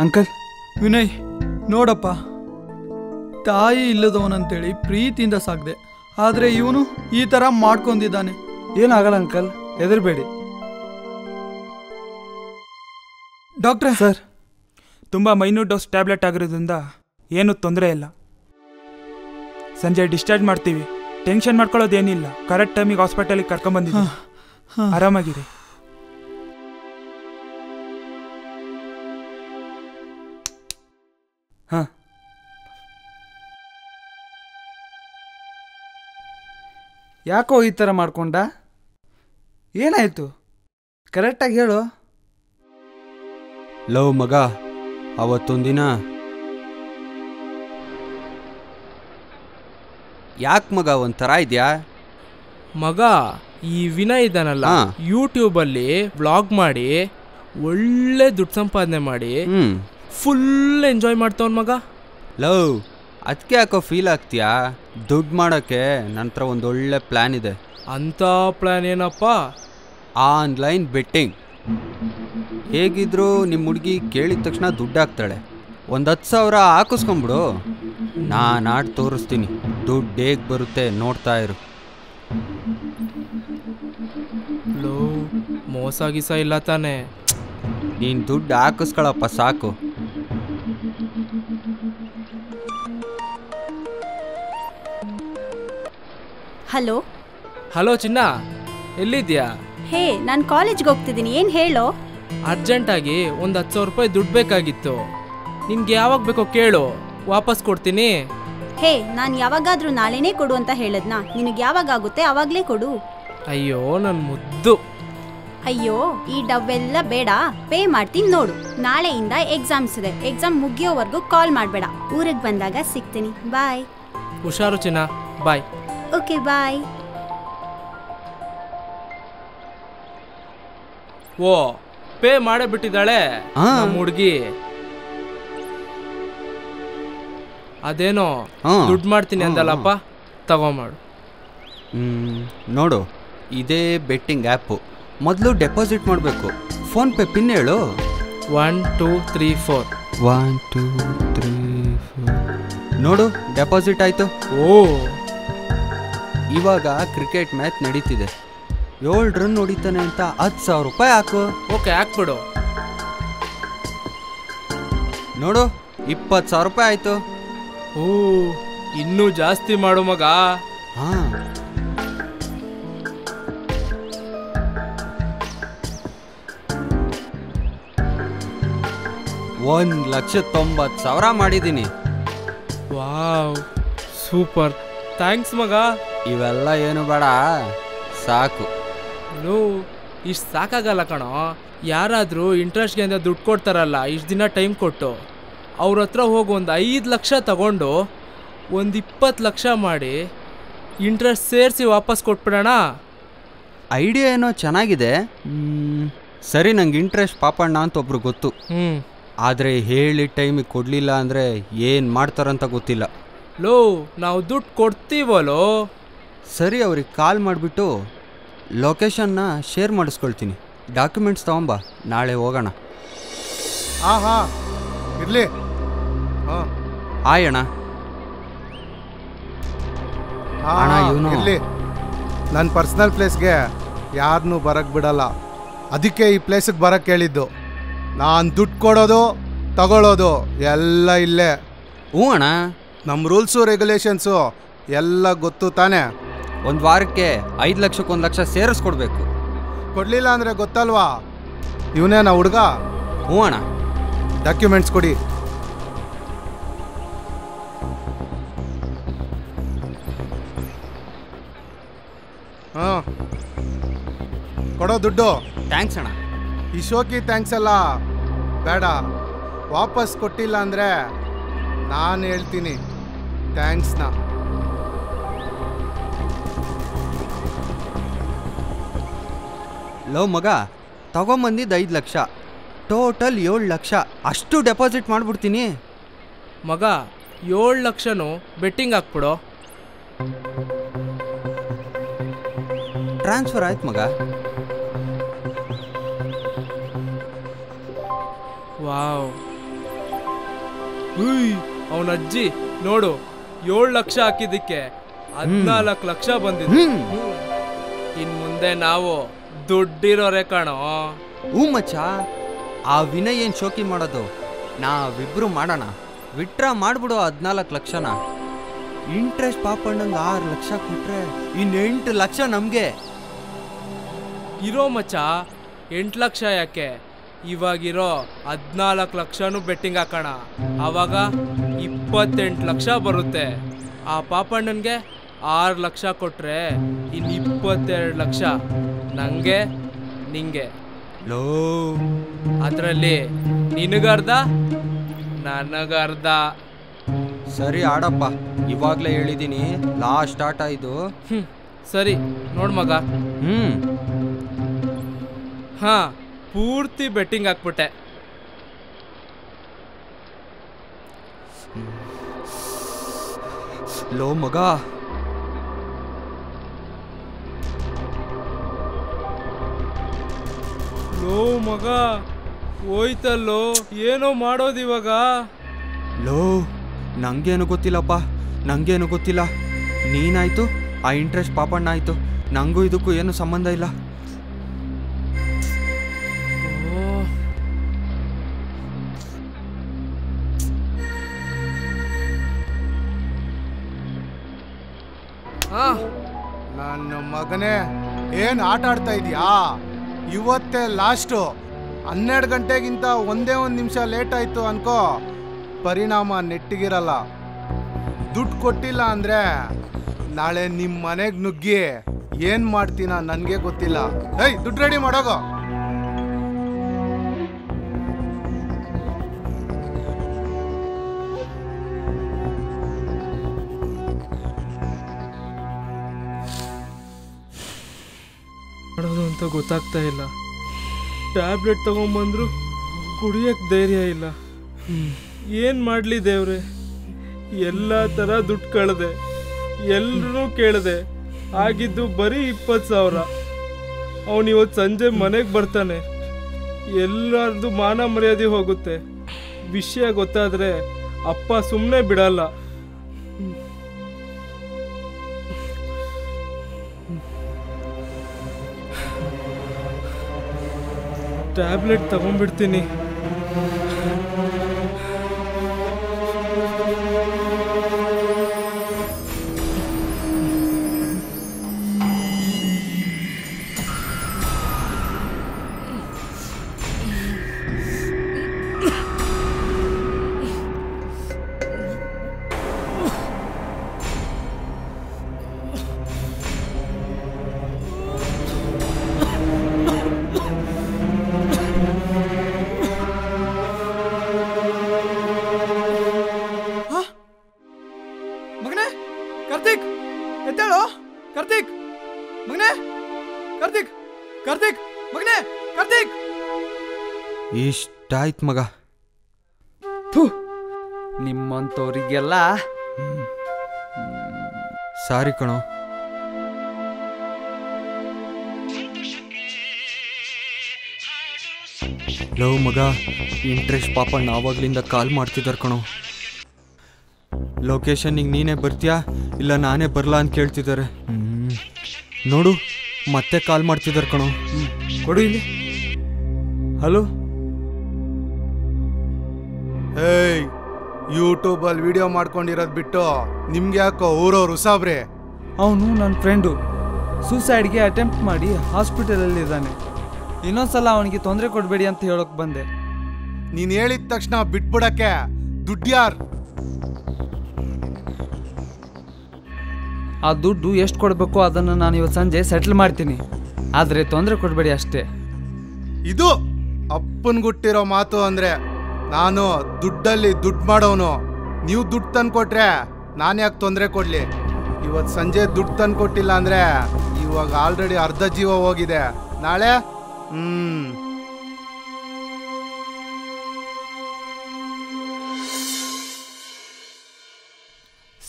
Uncle? Vinay ನೋಡಪ್ಪ. ತಾಯಿ ಇಲ್ಲದವನಂತೇಳಿ ಪ್ರೀತಿಯಿಂದ ಸಾಕ್ದೆ. ಆದರೆ ಇವನು ಈ ಥರ ಮಾಡ್ಕೊಂಡಿದ್ದಾನೆ. ಏನಾಗಲ್ಲ ಅಂಕಲ್ ಹೆದರಬೇಡಿ. ಡಾಕ್ಟ್ರೆ. ಸರ್. ತುಂಬ ಮೈನ್ಯೂಟ್ ಡೋಸ್ ಟ್ಯಾಬ್ಲೆಟ್ ಆಗಿರೋದ್ರಿಂದ ಏನೂ ತೊಂದರೆ ಇಲ್ಲ. ಸಂಜೆ ಡಿಸ್ಚಾರ್ಜ್ ಮಾಡ್ತೀವಿ. ಟೆನ್ಷನ್ ಮಾಡ್ಕೊಳ್ಳೋದೇನಿಲ್ಲ. ಕರೆಕ್ಟ್ ಟೈಮಿಗೆ ಹಾಸ್ಪಿಟಲಿಗೆ ಕರ್ಕೊಂಬಂದಿದ್ದೀವಿ ಆರಾಮಾಗಿರಿ. ಯಾಕೋ ಈ ಥರ ಮಾಡ್ಕೊಂಡ? ಏನಾಯಿತು? ಕರೆಕ್ಟಾಗಿ ಹೇಳು. ಲವ್ ಮಗ ಅವತ್ತೊಂದಿನ ಯಾಕೆ ಮಗ ಒಂಥರ ಇದೆಯಾ? ಮಗ ಈ ವಿನಯ್ ಇದ್ದಾನಲ್ಲ ಹಾ. ಯೂಟ್ಯೂಬಲ್ಲಿ ವ್ಲಾಗ್ ಮಾಡಿ ಒಳ್ಳೆ ದುಡ್ಡು ಸಂಪಾದನೆ ಮಾಡಿ ಫುಲ್ ಎಂಜಾಯ್ ಮಾಡ್ತಾವನ್ ಮಗ. ಲವ್. ಅದಕ್ಕೆ ಯಾಕೋ ಫೀಲ್ ಆಗ್ತೀಯಾ? ದುಡ್ಡು ಮಾಡೋಕ್ಕೆ ನಂತರ ಹತ್ರ ಒಂದು ಒಳ್ಳೆ ಪ್ಲ್ಯಾನ್ ಇದೆ. ಅಂಥ ಪ್ಲ್ಯಾನ್ ಏನಪ್ಪ? Online betting. ಹೇಗಿದ್ರು ನಿಮ್ಮ ಹುಡುಗಿ ಕೇಳಿದ ತಕ್ಷಣ ದುಡ್ಡು ಹಾಕ್ತಾಳೆ. ಒಂದು ಹತ್ತು ಸಾವಿರ ಹಾಕಿಸ್ಕೊಂಬಿಡು. ನಾನು ಆಡಿ ತೋರಿಸ್ತೀನಿ. ದುಡ್ಡು ಹೇಗೆ ಬರುತ್ತೆ ನೋಡ್ತಾ ಇರು. ಲೋ ಮೋಸ ಗೀಸ ಇಲ್ಲ ತಾನೆ. ನೀನು ದುಡ್ಡು ಹಾಕಿಸ್ಕೊಳಪ್ಪ ಸಾಕು. ಹಲೋ? ಹಲೋ ಚಿನ್ನ ಎಲ್ಲಿದ್ಯಾ ಹೇ ನಾನು ಕಾಲೇಜ್ಗೆ ಹೋಗ್ತಿದ್ದೀನಿ. ಏನು ಹೇಳೋ? ಅರ್ಜೆಂಟಾಗಿ ಒಂದು ಹತ್ತು ಸಾವಿರ ರೂಪಾಯಿ ದುಡ್ಡು ಬೇಕಾಗಿತ್ತು. ನಿನ್ಗೆ ಯಾವಾಗ ಬೇಕೋ ಕೇಳು. ವಾಪಸ್ ಕೊಡ್ತೀನಿ. ಹೇ ನಾನು ಯಾವಾಗಾದರೂ ನಾಳೆನೇ ಕೊಡು ಅಂತ ಹೇಳದ್ನಾ? ನಿನಗೆ ಯಾವಾಗ ಆಗುತ್ತೆ? ಅವಾಗಲೇ ಕೊಡು. ಅಯ್ಯೋ ನನ್ನ ಮುದ್ದು. ಅಯ್ಯೋ ಈ ಡವ್ವೆಲ್ಲ ಬೇಡ. ಪೇ ಮಾಡ್ತೀನಿ ನೋಡು. ನಾಳೆಯಿಂದ ಎಕ್ಸಾಮ್ಸ್ ಇದೆ. ಎಕ್ಸಾಮ್ ಮುಗಿಯೋವರೆಗೂ ಕಾಲ್ ಮಾಡಬೇಡ. ಊರಿಗೆ ಬಂದಾಗ ಸಿಗ್ತೀನಿ. ಬಾಯ್ ಹುಷಾರು ಚಿನ್ನ. ಬಾಯ್ ಓಕೆ ಬಾಯ್ ಓ ಪೇ ಮಾಡೇ ಬಿಟ್ಟಿದ್ದಾಳೆ ಆ. ನಮ್ಮ ಹುಡುಗಿ. ಅದೇನೋ ದುಡ್ಡು ಮಾಡ್ತೀನಿ ಅಂದಲ್ಲಪ್ಪ? ಮಾಡು. ಹ್ಮ್, ನೋಡು ಇದೇ ಬೆಟ್ಟಿಂಗ್ ಆ್ಯಪು. ಮೊದಲು ಡೆಪಾಸಿಟ್ ಮಾಡಬೇಕು. ಫೋನ್ ಪೇ ಪಿನ್ ಹೇಳು. One two three four. One two three ನೋಡು ಡೆಪಾಸಿಟ್ ಆಯಿತು. ಓ. ಇವಾಗ ಕ್ರಿಕೆಟ್ ಮ್ಯಾಚ್ ನಡೀತಿದೆ. ಏಳು ರನ್ ಹೊಡಿತಾನೆ ಅಂತ ಹತ್ತು ಸಾವಿರ ರೂಪಾಯಿ ಹಾಕು. ಓಕೆ ಹಾಕ್ಬಿಡು. ನೋಡು ಇಪ್ಪತ್ತು ಸಾವಿರ ರೂಪಾಯಿ ಆಯಿತು. ಓ ಇನ್ನೂ ಜಾಸ್ತಿ ಮಾಡು ಮಗ. ಹಾಂ. ಒಂದು ಲಕ್ಷ ತೊಂಬತ್ತು ಸಾವಿರ ಮಾಡಿದ್ದೀನಿ. Wow super. ಥ್ಯಾಂಕ್ಸ್ ಮಗ. ಇವೆಲ್ಲ ಏನು ಬೇಡ. ಸಾಕು. ನೋ ಇಷ್ಟು ಸಾಕಾಗಲ್ಲ ಕಣೋ. ಯಾರಾದರೂ ಇಂಟ್ರೆಸ್ಟ್ಗೆ ಅಂತ ದುಡ್ಡು ಕೊಡ್ತಾರಲ್ಲ ಇಷ್ಟು ದಿನ ಟೈಮ್ ಕೊಟ್ಟು. ಅವ್ರ ಹತ್ರ ಹೋಗಿ ಒಂದು ಐದು ಲಕ್ಷ ತಗೊಂಡು ಒಂದು ಇಪ್ಪತ್ತು ಲಕ್ಷ ಮಾಡಿ ಇಂಟ್ರೆಸ್ಟ್ ಸೇರಿಸಿ ವಾಪಸ್ ಕೊಟ್ಬಿಡೋಣ. ಐಡಿಯಾ ಏನೋ ಚೆನ್ನಾಗಿದೆ. ಮ್, ಸರಿ ನಂಗೆ ಇಂಟ್ರೆಸ್ಟ್ ಪಾಪಣ್ಣ ಅಂತ ಒಬ್ರು ಗೊತ್ತು. ಹ್ಞೂ ಆದರೆ ಹೇಳಿ ಟೈಮಿಗೆ ಕೊಡಲಿಲ್ಲ ಅಂದರೆ ಏನು ಮಾಡ್ತಾರಂತ ಗೊತ್ತಿಲ್ಲ. ಲೋ ನಾವು ದುಡ್ಡು ಕೊಡ್ತೀವಲ್ಲೋ ಸರಿ ಅವ್ರಿಗೆ ಕಾಲ್ ಮಾಡಿಬಿಟ್ಟು ಲೊಕೇಶನ್ನ ಶೇರ್ ಮಾಡಿಸ್ಕೊಳ್ತೀನಿ. ಡಾಕ್ಯುಮೆಂಟ್ಸ್ ತಗೊಂಬ ನಾಳೆ ಹೋಗೋಣ. ಹಾಂ ಹಾಂ. ಇರ್ಲಿ. ಹಾಂ. ಆಯ್ ಅಣ್ಣ. ಇವನು ಇರ್ಲಿ. ನನ್ನ ಪರ್ಸ್ನಲ್ ಪ್ಲೇಸ್ಗೆ ಯಾರನ್ನೂ ಬರಕ್ ಬಿಡಲ್ಲ. ಅದಕ್ಕೆ ಈ ಪ್ಲೇಸಿಗೆ ಬರಕ್ಕೆ ಹೇಳಿದ್ದು. ನಾನು ದುಡ್ಡು ಕೊಡೋದು ತಗೊಳ್ಳೋದು ಎಲ್ಲ ಇಲ್ಲೇ. ಹ್ಞೂ ಅಣ್ಣ. ನಮ್ಮ ರೂಲ್ಸು ರೆಗ್ಯುಲೇಷನ್ಸು ಎಲ್ಲ ಗೊತ್ತು ತಾನೇ? ಒಂದು ವಾರಕ್ಕೆ ಐದು ಲಕ್ಷಕ್ಕೆ ಒಂದು ಲಕ್ಷ ಸೇರಿಸ್ಕೊಡ್ಬೇಕು. ಕೊಡಲಿಲ್ಲ ಅಂದರೆ ಗೊತ್ತಲ್ವಾ? ಇವನೇನ ಹುಡುಗ? ಹ್ಞೂ ಅಣ್ಣ. ಡಾಕ್ಯುಮೆಂಟ್ಸ್ ಕೊಡಿ. ಹಾಂ ಕೊಡೋ ದುಡ್ಡು? ಥ್ಯಾಂಕ್ಸ್ ಅಣ್ಣ. ಈ ಶೋಕಿ ಥ್ಯಾಂಕ್ಸ್ ಅಲ್ಲ. ಬೇಡ. ವಾಪಸ್ ಕೊಟ್ಟಿಲ್ಲ ಅಂದರೆ ನಾನು ಹೇಳ್ತೀನಿ. ಥ್ಯಾಂಕ್ಸ್ನ ಲವ್ ಮಗ ತಗೊಂಬಂದಿದ್ದು ಐದು ಲಕ್ಷ. ಟೋಟಲ್ ಏಳು ಲಕ್ಷ. ಅಷ್ಟು ಡೆಪಾಸಿಟ್ ಮಾಡಿಬಿಡ್ತೀನಿ. ಮಗ ಏಳು ಲಕ್ಷನೂ ಬೆಟ್ಟಿಂಗ್ ಹಾಕ್ಬಿಡೋ. ಟ್ರಾನ್ಸ್ಫರ್ ಆಯ್ತು ಮಗ. ವಾವ್. ಹುಯ್ ಅವನ ಅಜ್ಜಿ ನೋಡು ಏಳು ಲಕ್ಷ ಹಾಕಿದ್ದಕ್ಕೆ ಹದಿನಾಲ್ಕು ಲಕ್ಷ ಬಂದಿದೆ. ಇನ್ ಮುಂದೆ ನಾವು ದುಡ್ಡಿರೋರೆ ಕಣೋ. ಹ್ಞೂ ಮಚ್ಚ ಆ ವಿನಯ್ ಏನು ಶೋಕಿ ಮಾಡೋದು? ನಾವಿಬ್ರು ಮಾಡೋಣ. ವಿಟ್ರ ಮಾಡಿಬಿಡು ಹದಿನಾಲ್ಕು ಲಕ್ಷನ. ಇಂಟ್ರೆಸ್ಟ್ ಪಾಪಣ್ಣಂಗೆ ಆರು ಲಕ್ಷ ಕೊಟ್ರೆ ಇನ್ನೆಂಟು ಲಕ್ಷ ನಮಗೆ. ಇರೋ ಮಚ್ಚ ಎಂಟು ಲಕ್ಷ ಯಾಕೆ? ಇವಾಗಿರೋ ಹದಿನಾಲ್ಕು ಲಕ್ಷನೂ ಬೆಟ್ಟಿಂಗ್ ಹಾಕೋಣ. ಆವಾಗ ಇಪ್ಪತ್ತೆಂಟು ಲಕ್ಷ ಬರುತ್ತೆ. ಆ ಪಾಪಣ್ಣನಿಗೆ ಆರು ಲಕ್ಷ ಕೊಟ್ರೆ ಇನ್ನು ಇಪ್ಪತ್ತೆರಡು ಲಕ್ಷ. ನನಗೆ ನಿಂಗೆ. ಲೋ. ಅದರಲ್ಲಿ ನಿನಗರ್ಧ ನನಗರ್ಧ ಸರಿ ಆಡಪ್ಪ ಇವಾಗಲೇ ಹೇಳಿದ್ದೀನಿ ಲಾಸ್ಟ್ ಆಟ ಇದು. ಹ್ಞೂ ಸರಿ ನೋಡ್ ಮಗ. ಹ್ಞೂ ಹಾಂ ಪೂರ್ತಿ ಬೆಟ್ಟಿಂಗ್ ಹಾಕ್ಬಿಟ್ಟೆ. ಲೋ ಮಗ. ಲೋ ಮಗ ಹೋಯ್ತಲ್ಲೋ ಏನೋ ಮಾಡೋದಿವಾಗ ಲೋ ನಂಗೇನು ಗೊತ್ತಿಲ್ಲಪ್ಪ ನಂಗೇನು ಗೊತ್ತಿಲ್ಲ. ನೀನಾಯ್ತು ಆ ಇಂಟ್ರೆಸ್ಟ್ ಪಾಪಣ್ಣ ಆಯ್ತು ನಂಗೂ ಇದಕ್ಕೂ ಏನು ಸಂಬಂಧ ಇಲ್ಲ. ಓ. ನನ್ನ ಮಗನೇ ಏನು ಆಟ ಆಡ್ತಾ ಇದೀಯಾ? ಇವತ್ತೇ ಲಾಸ್ಟು ಹನ್ನೆರಡು ಗಂಟೆಗಿಂತ ಒಂದೇ ಒಂದು ನಿಮಿಷ ಲೇಟ್ ಆಯಿತು ಅನ್ಕೋ. ಪರಿಣಾಮ ನೆಟ್ಟಿಗಿರಲ್ಲ. ದುಡ್ಡು ಕೊಟ್ಟಿಲ್ಲ ಅಂದರೆ ನಾಳೆ ನಿಮ್ಮ ಮನೆಗೆ ನುಗ್ಗಿ ಏನು ಮಾಡ್ತೀನ ನನಗೆ ಗೊತ್ತಿಲ್ಲ. ಏಯ್, ದುಡ್ಡು ರೆಡಿ ಮಾಡೋಗೋ. ಮಾಡೋದು ಅಂತ ಗೊತ್ತಾಗ್ತಾ ಇಲ್ಲ. ಟ್ಯಾಬ್ಲೆಟ್ ತಗೊಂಬಂದ್ರು ಕುಡಿಯಕ್ಕೆ ಧೈರ್ಯ ಇಲ್ಲ. ಏನು ಮಾಡಲಿ ದೇವ್ರೆ? ಎಲ್ಲ ಥರ ದುಡ್ಡು ಕಳೆದೆ. ಎಲ್ಲರೂ ಕೇಳಿದೆ. ಆಗಿದ್ದು ಬರೀ ಇಪ್ಪತ್ತು ಸಾವಿರ. ಅವನು ಇವತ್ತು ಸಂಜೆ ಮನೆಗೆ ಬರ್ತಾನೆ. ಎಲ್ಲರದು ಮಾನ ಮರ್ಯಾದೆ ಹೋಗುತ್ತೆ. ವಿಷಯ ಗೊತ್ತಾದರೆ ಅಪ್ಪ ಸುಮ್ಮನೆ ಬಿಡಲ್ಲ. ಟ್ಯಾಬ್ಲೆಟ್ ತಗೊಂಡ್ಬಿಡ್ತೀನಿ. ಕಾರ್ತಿಕ್ ಮಗನೇ ಕಾರ್ತಿಕ್! ಇಷ್ಟಾಯ್ತು ಮಗ. ಥು ನಿಮ್ಮಂಥವ್ರಿಗೆಲ್ಲ. ಸಾರಿ ಕಣೋ. ಲವ್ ಮಗ ಇಂಟ್ರೆಸ್ಟ್ ಪಾಪ ನಾವಾಗ್ಲಿಂದ ಕಾಲ್ ಮಾಡ್ತಿದ್ದಾರೆ ಕಣೋ. ಲೊಕೇಶನ್ನಿಗೆ ನೀನೇ ಬರ್ತೀಯಾ ಇಲ್ಲ ನಾನೇ ಬರಲಾ ಅಂತ ಕೇಳ್ತಿದ್ದಾರೆ. ನೋಡು. ಮತ್ತೆ ಕಾಲ್ ಮಾಡ್ತಿದ್ದಾರೆ ಕಣೋ. ಕೊಡು ಇಲ್ಲಿ. ಹಲೋ? ಏಯ್ ಯೂಟ್ಯೂಬಲ್ಲಿ ವಿಡಿಯೋ ಮಾಡ್ಕೊಂಡಿರೋದು ಬಿಟ್ಟು ನಿಮ್ಗೆ ಯಾಕೋ ಊರವ್ರು ಸಾಬ್ರೆ ಅವನು ನನ್ನ ಫ್ರೆಂಡು. ಸೂಸೈಡ್ಗೆ ಅಟೆಂಪ್ಟ್ ಮಾಡಿ ಹಾಸ್ಪಿಟಲಲ್ಲಿ ಇದ್ದಾನೆ ಇನ್ನೊಂದ್ಸಲ ಅವನಿಗೆ ತೊಂದರೆ ಕೊಡಬೇಡಿ ಅಂತ ಹೇಳೋಕೆ ಬಂದೆ. ನೀನು ಹೇಳಿದ ತಕ್ಷಣ ಬಿಟ್ಬಿಡಕ್ಕೆ ದುಡ್ಡ್ಯಾರ್? ಆ ದುಡ್ಡು ಎಷ್ಟು ಕೊಡಬೇಕು ಅದನ್ನು ನಾನು ಇವತ್ತು ಸಂಜೆ ಸೆಟ್ಲ್ ಮಾಡ್ತೀನಿ. ಆದರೆ ತೊಂದರೆ ಕೊಡಬೇಡಿ ಅಷ್ಟೇ. ಇದು ಅಪ್ಪನ್ ಗುಟ್ಟಿರೋ ಮಾತು ಅಂದ್ರೆ ನಾನು ದುಡ್ಡಲ್ಲಿ ದುಡ್ಡು ಮಾಡೋನು. ನೀವು ದುಡ್ಡು ತಂದು ಕೊಟ್ರೆ ನಾನು ಯಾಕೆ ತೊಂದರೆ ಕೊಡ್ಲಿ? ಇವತ್ತು ಸಂಜೆ ದುಡ್ಡು ತಂದ್ಕೊಟ್ಟಿಲ್ಲ ಅಂದ್ರೆ ಇವಾಗ ಆಲ್ರೆಡಿ ಅರ್ಧ ಜೀವ ಹೋಗಿದೆ. ನಾಳೆ? ಹ್ಮ್.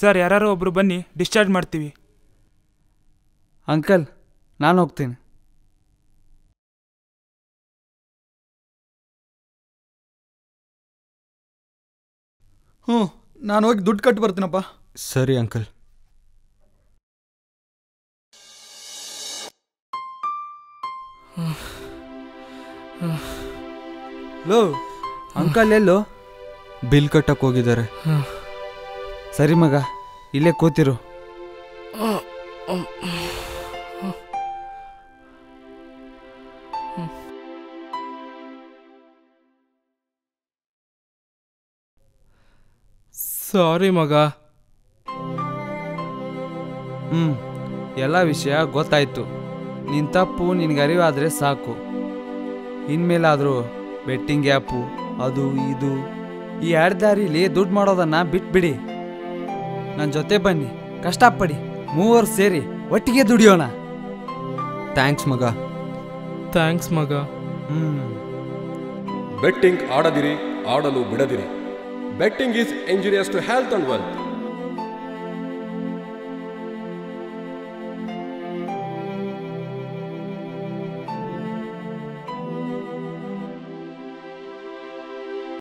ಸರ್ ಯಾರು ಒಬ್ಬರು ಬನ್ನಿ ಡಿಸ್ಚಾರ್ಜ್ ಮಾಡ್ತೀವಿ. ಅಂಕಲ್ ನಾನು ಹೋಗ್ತೀನಿ. ಹ್ಞೂ ನಾನು ಹೋಗಿ ದುಡ್ಡು ಕಟ್ಟಿ ಬರ್ತೀನಪ್ಪ. ಸರಿ ಅಂಕಲ್. ಲೋ ಅಂಕಲ್ ಎಲ್ಲೋ? ಬಿಲ್ ಕಟ್ಟಕ್ಕೆ ಹೋಗಿದ್ದಾರೆ. ಸರಿ ಮಗ ಇಲ್ಲೇ ಕೂತಿರು. ಸಾರಿ ಮಗ. ಹ್ಞೂ ಎಲ್ಲ ವಿಷಯ ಗೊತ್ತಾಯ್ತು. ನಿನ್ನ ತಪ್ಪು ನಿನಗೆ ಅರಿವಾದರೆ ಸಾಕು. ಇನ್ಮೇಲಾದರೂ ಬೆಟ್ಟಿಂಗ್ ಆ್ಯಪು ಅದು ಇದು ಈ ದಾರಿಲಿ ದುಡ್ಡು ಮಾಡೋದನ್ನ ಬಿಟ್ಬಿಡಿ. ನನ್ನ ಜೊತೆ ಬನ್ನಿ. ಕಷ್ಟಪಡಿ. ಮೂವರು ಸೇರಿ ಒಟ್ಟಿಗೆ ದುಡಿಯೋಣ. ಥ್ಯಾಂಕ್ಸ್ ಮಗ. ಥ್ಯಾಂಕ್ಸ್ ಮಗ. ಹ್ಞೂ ಬೆಟ್ಟಿಂಗ್ ಆಡದಿರಿ ಆಡಲು ಬಿಡದಿರಿ. Betting is injurious to health and wealth